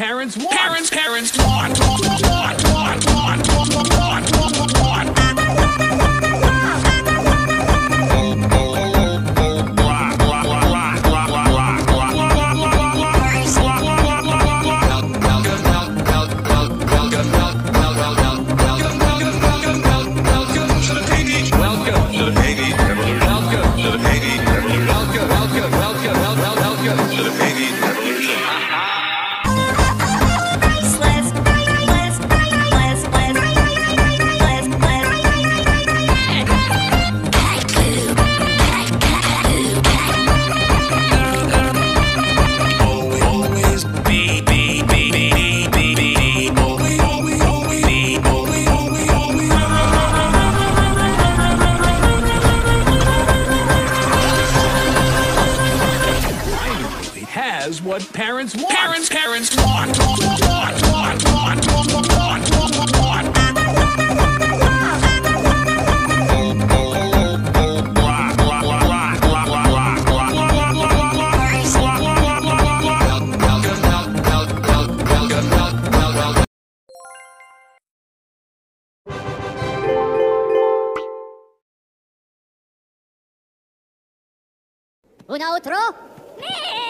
parents want. what parents want. Parents, parents want. want, want, want, want, want, want, want, want. Un outro? Nee!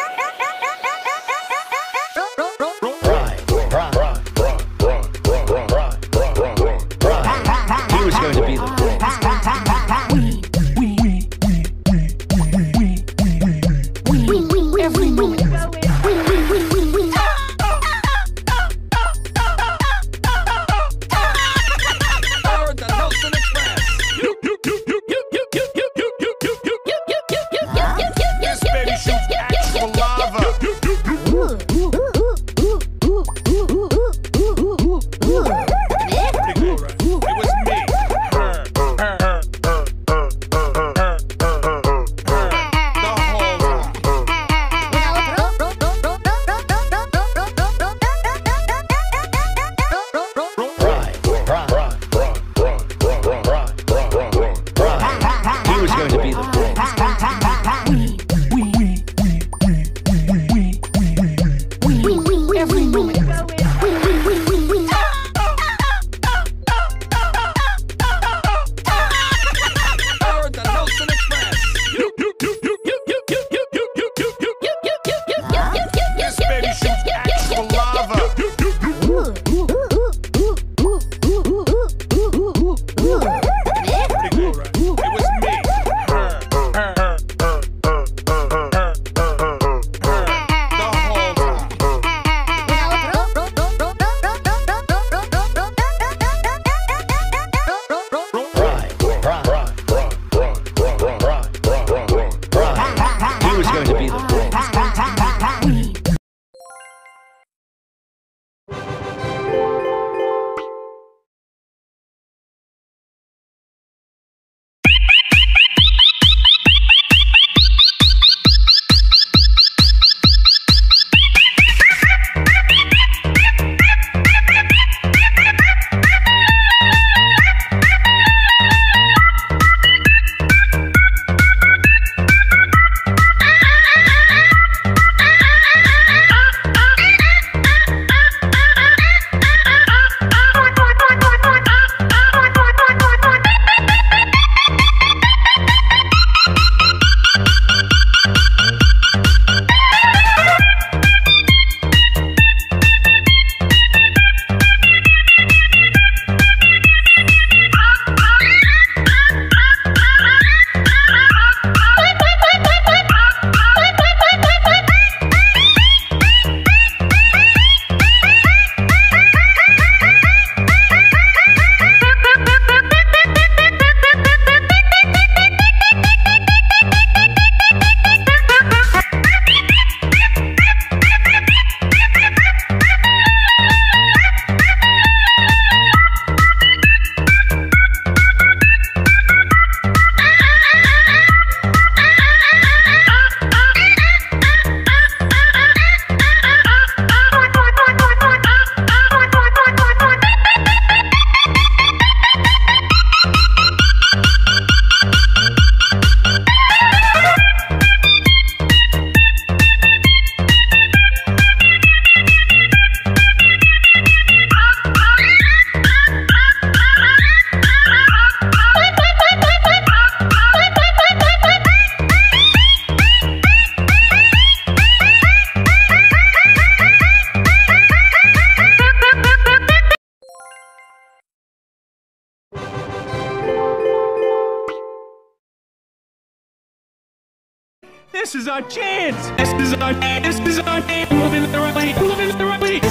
This is our chance. This is our this is our chance. Moving the right way. Moving the right way. Go,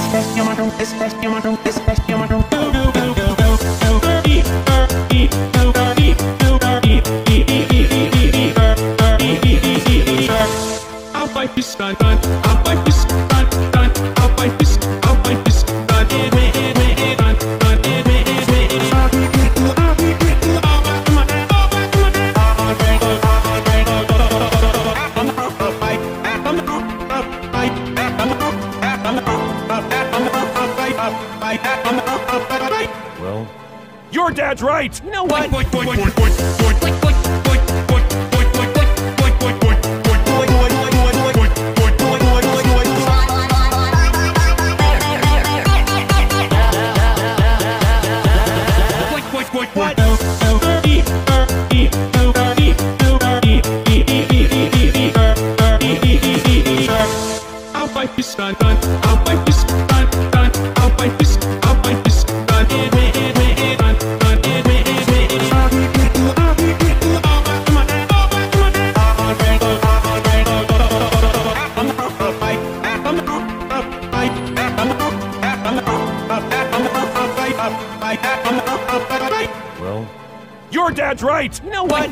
go, go, go, go. Go, E, er, E, go, E, go, E, E, E, E, E, E, E, er, er, E, E, E, E, E, er. I'll fight this gun, gun. I'll fight this gun, Well, your dad's right. You know what? I'll fight this gun, gun. I'll fight this Well, your dad's right. You know what?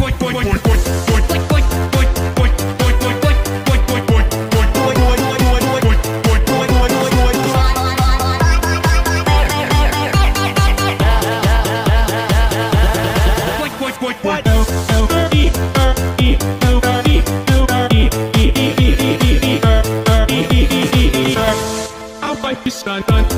Pakistan.